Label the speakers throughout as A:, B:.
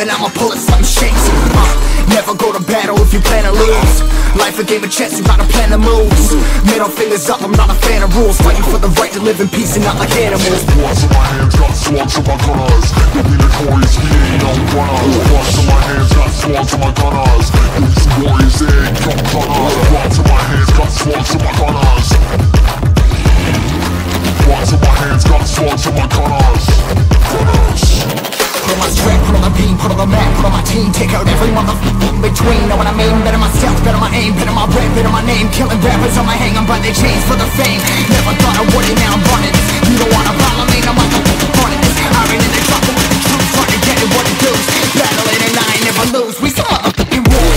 A: and I'ma pull it, something shakes. Uh, Never go to battle if you plan to lose. Life a game of chess, you gotta plan the moves Middle fingers up, I'm not a fan of rules. Fighting for the right to live in peace and not like animals.
B: Bloods in my hands, got slugs in my gunners. Yo, we notorious, we ain't no runners. Bloods in my hands, got slugs in my gunners. We some warriors, ain't no gunners Bloods in my hands, got slugs in my gunners. Bloods in my hands, got slugs in my gunners Gunners
A: Put on my strap, put on my beam, put on the map, put on my team. Take out every motherfucker in between, know what I mean? Better myself, better my aim, better my rap, better my name. Killing rappers on my hang, I'm by their chains for the fame. Never thought I would it, now I'm running. This You don't wanna follow me, I'm running this. I ran in the trouble with the troops, trying to get it what it does Battling and I ain't never lose, we some motherfucking warriors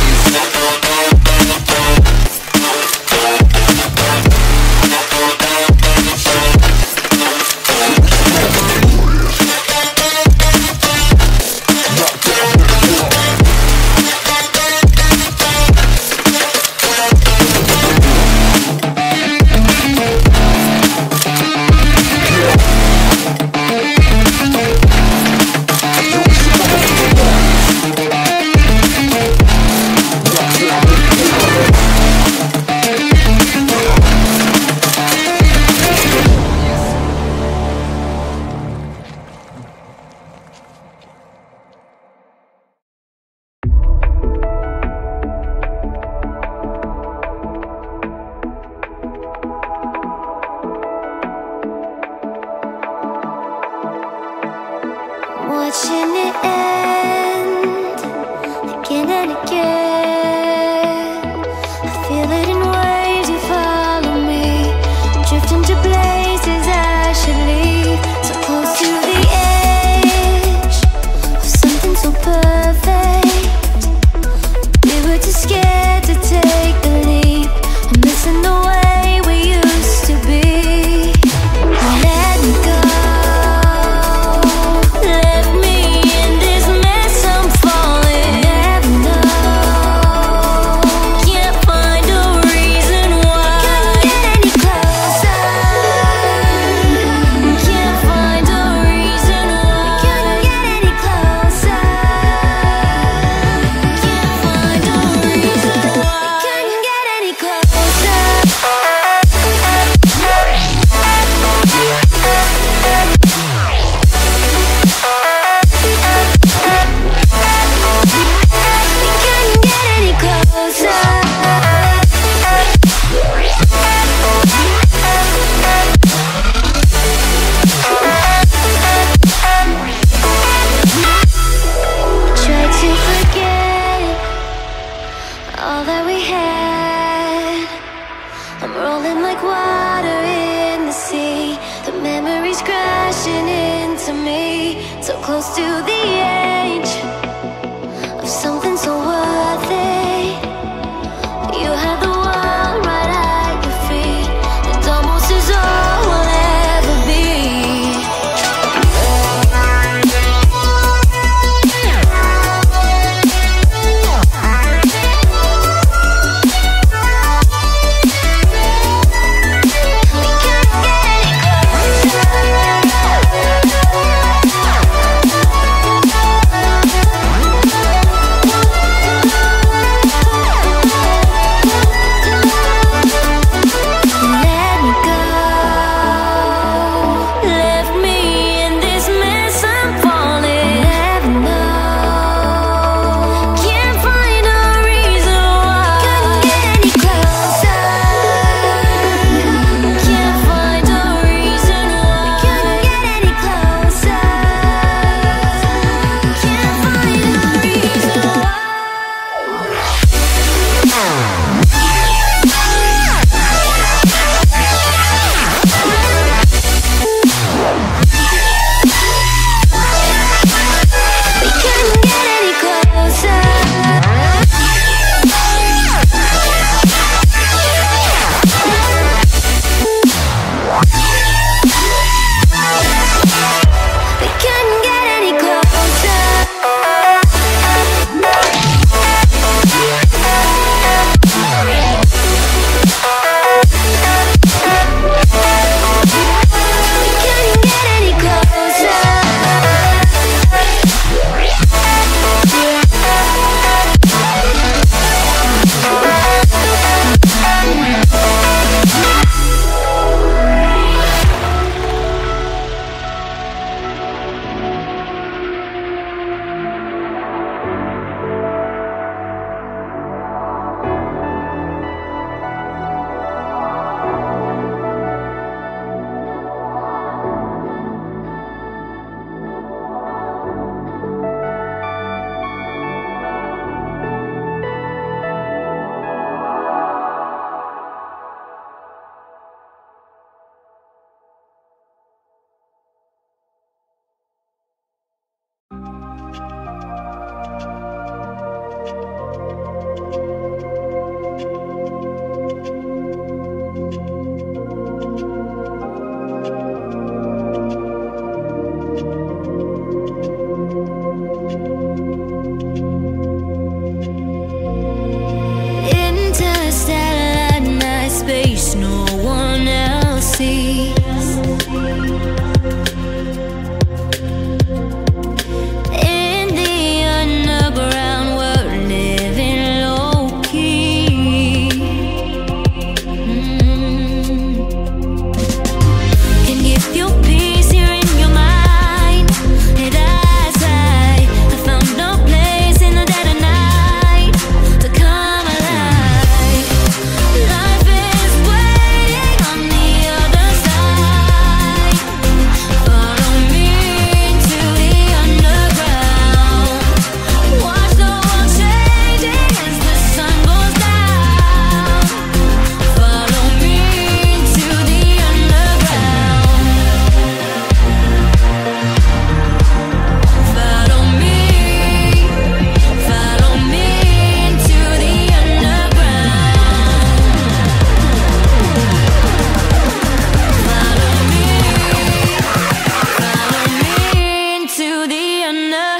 C: Vienna.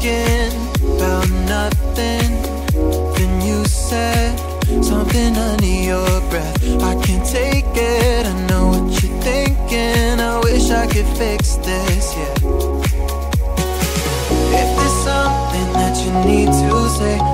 C: thinking about nothing. Then you said
D: something under your breath. I can't take it. I know what you're thinking. I wish I could fix this, yeah. If there's something that you need to say.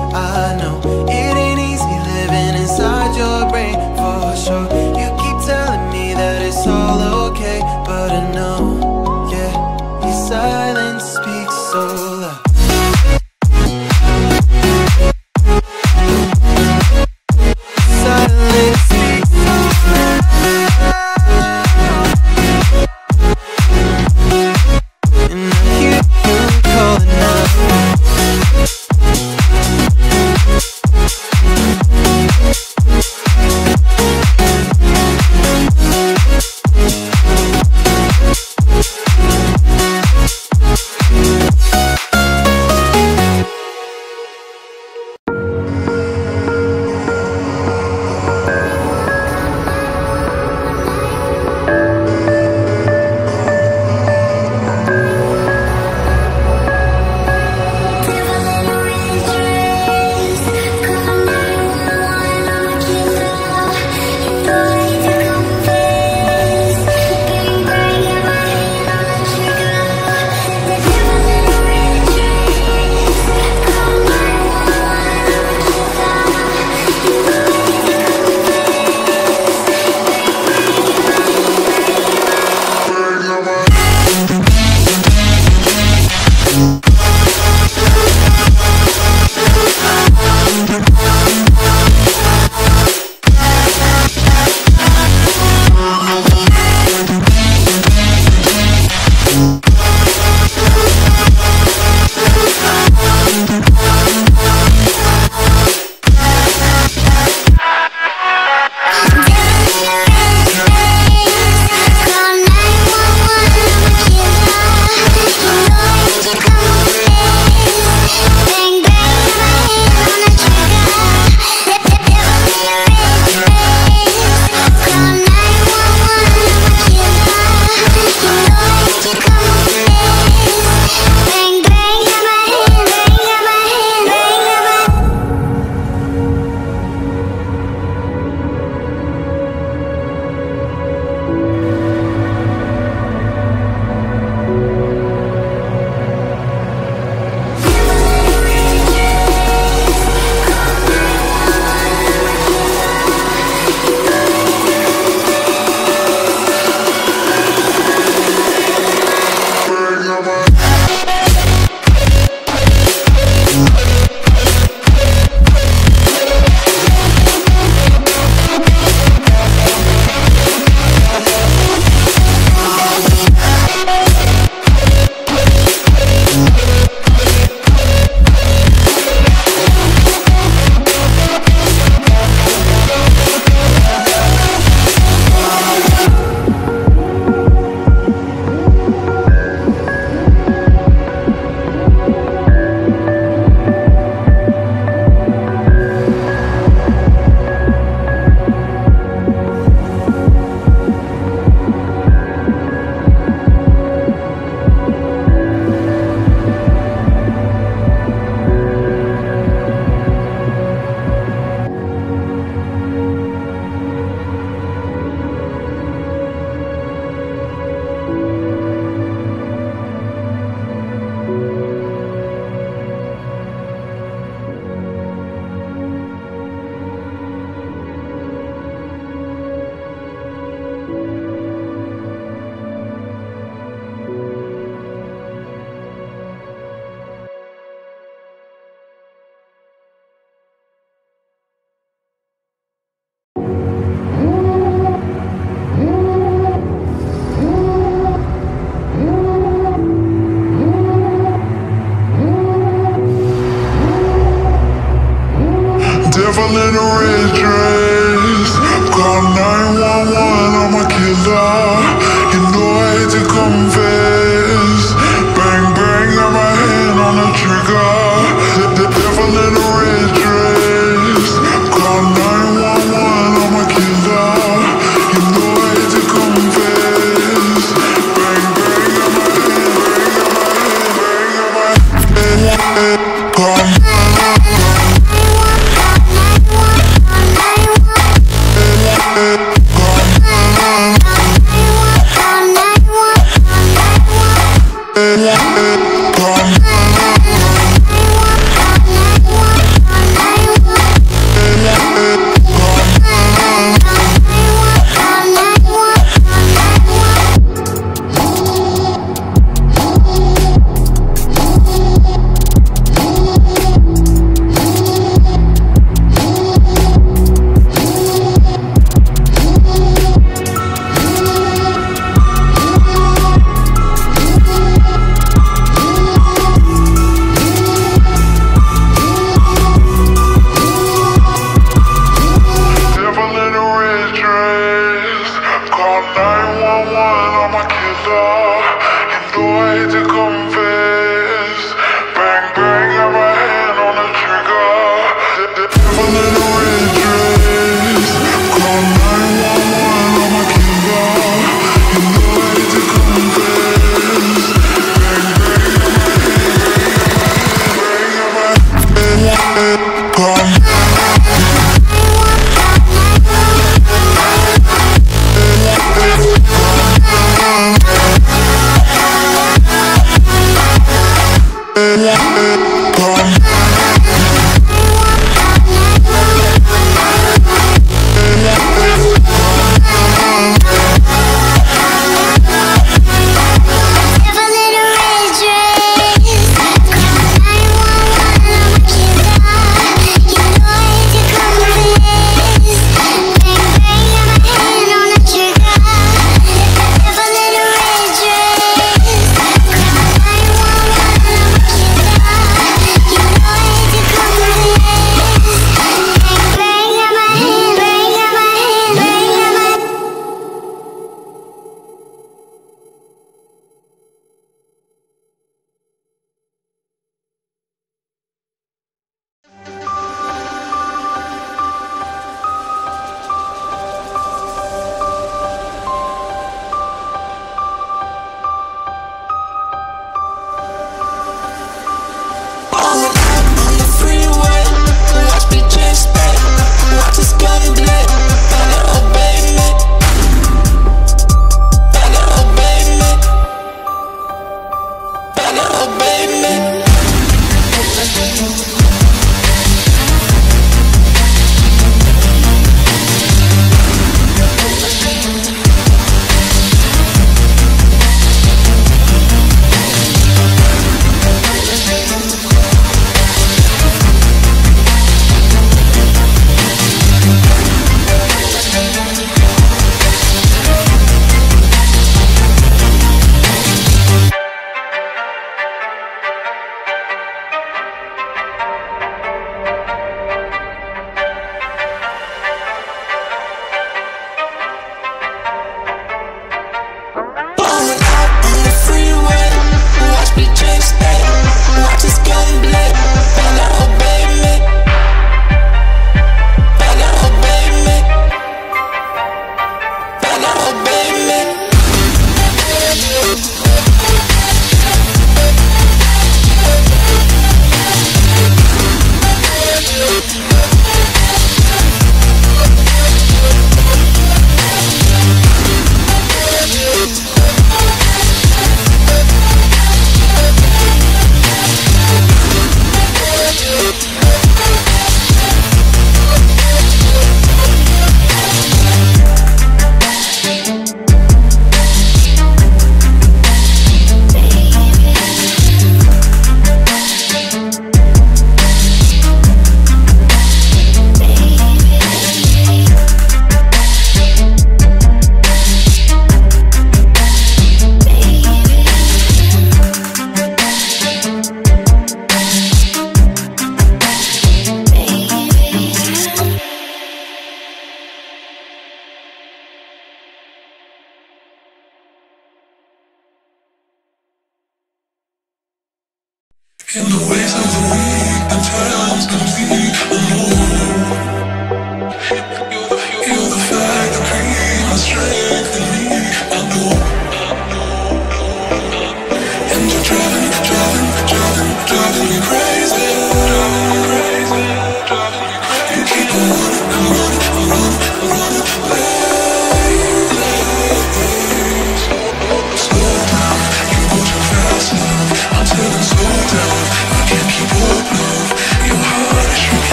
D: Slow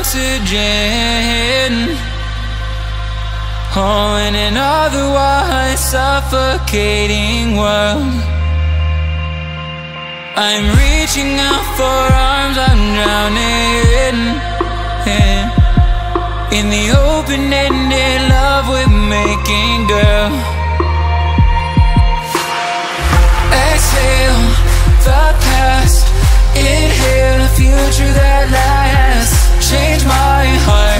E: oxygen. Oh, in an otherwise suffocating world. I'm reaching out for arms, I'm drowning in, in the open ended love we're making, girl. Exhale the past, inhale a future that lasts. Change my heart,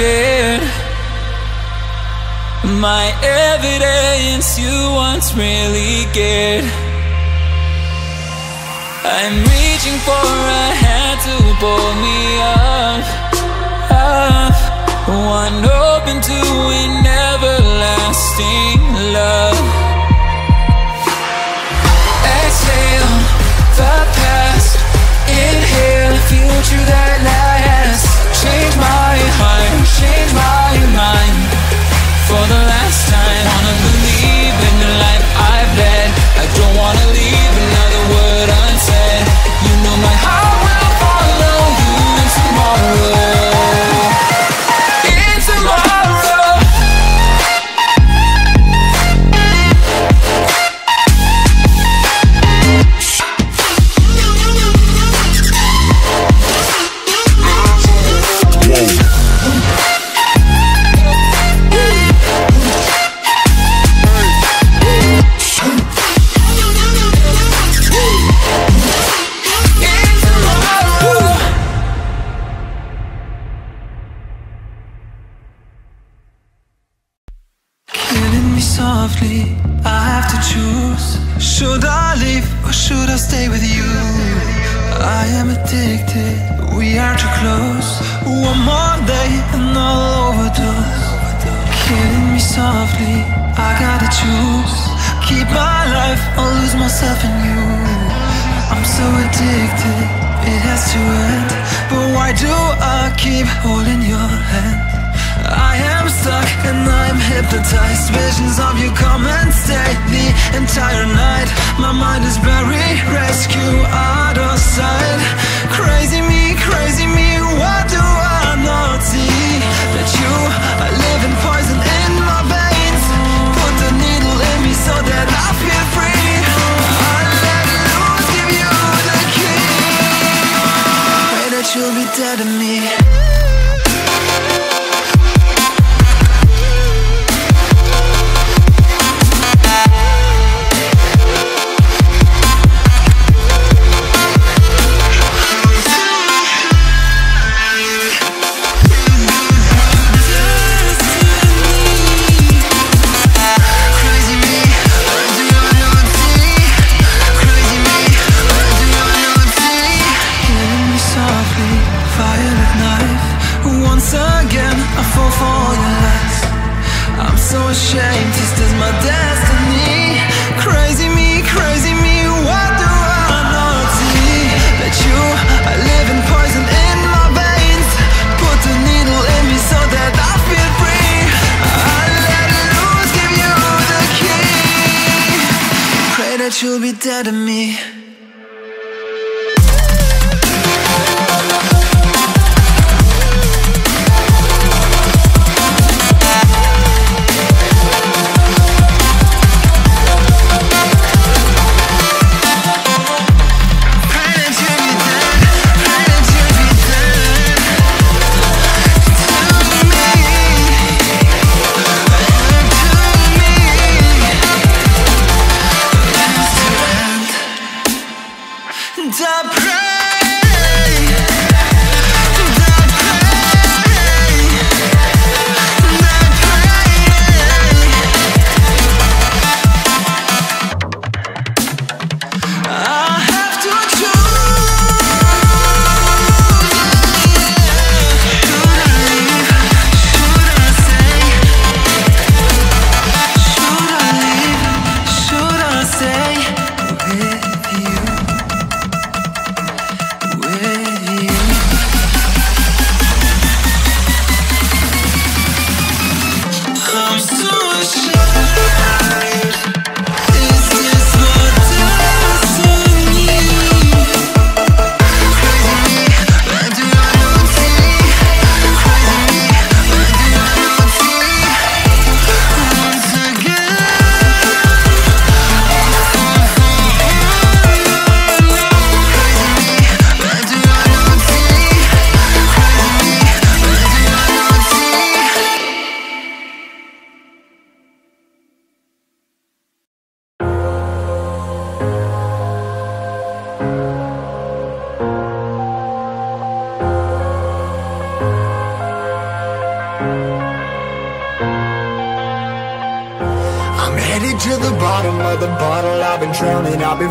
F: shared my evidence you once really cared. I'm reaching for a hand to pull me up, up. One open to an everlasting love. Exhale the past Inhale the future that lasts Change my change my mind. For the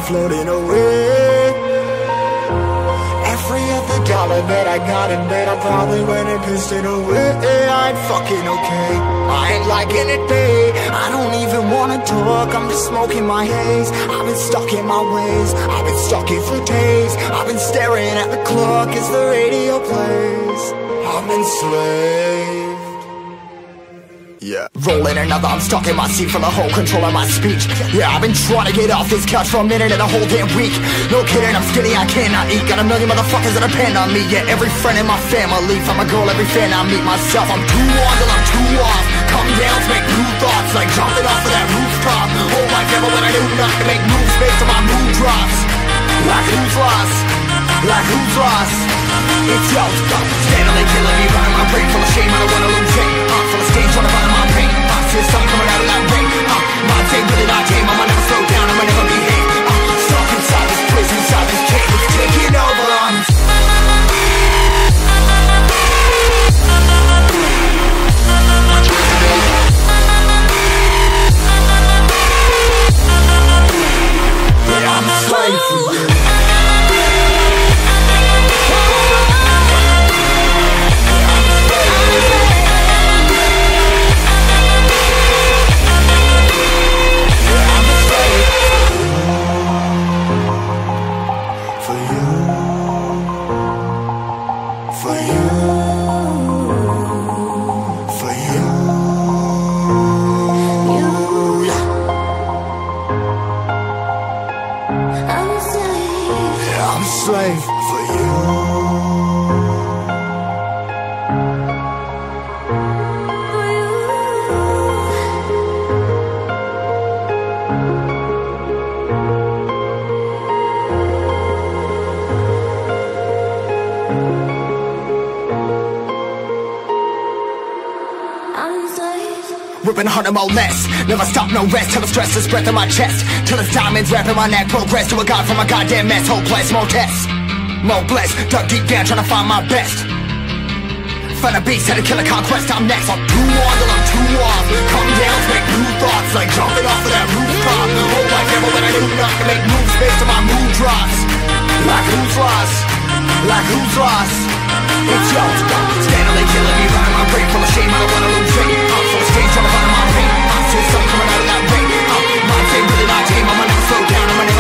A: floating I'm stuck in my seat for the whole control of my speech. Yeah, I've been trying to get off this couch for a minute and a whole damn week. No kidding, I'm skinny, I cannot eat. Got a million motherfuckers that depend on me. Yeah, every friend in my family. From a girl, every fan I meet myself. I'm too on till I'm too off. Come down to make new thoughts, like jumping off of that rooftop. Whole life ever when I do nothing to make moves based on my mood drops. Like who's lost? Like who's lost? It's yours, steadily killing me, running my brain full of shame. I don't wanna lose it. Uh, full of stage, trying to find I see the sun coming out of that rain. Uh, my day really not tame. I'ma never slow down. I'ma never behave. More less. Never stop, no rest. Till the stress is breath in my chest. Till the diamonds wrapping my neck. Progress to a god from a goddamn mess. Hopeless, more tests. More blessed. Dug deep down, trying to find my best. Find a beast, had to kill a conquest. I'm next. I'm too on till I'm too off. Come down, make new thoughts. Like jumping off of that rooftop. Whole life ever when I do nothing. Make moves based on my mood drops. Like who's lost? Like who's lost? It's yours. Steadily killing me, running my brain full of shame. I don't wanna lose it. I'm full of stage, trying to find I'ma never slow down, I'ma never